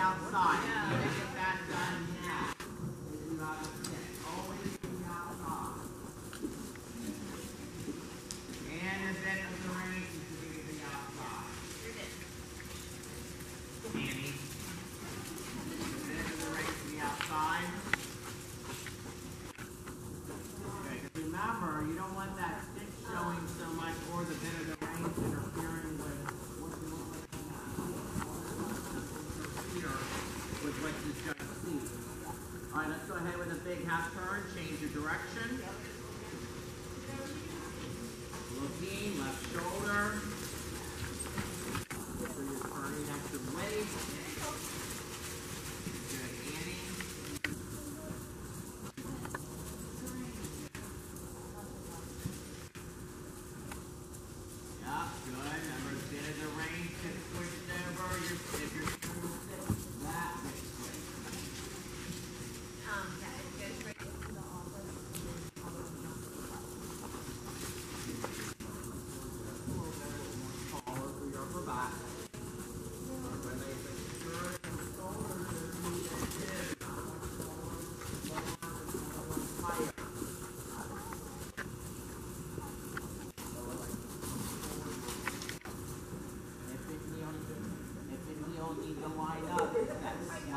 outside. Yeah. All right, let's go ahead with a big half turn, change your direction.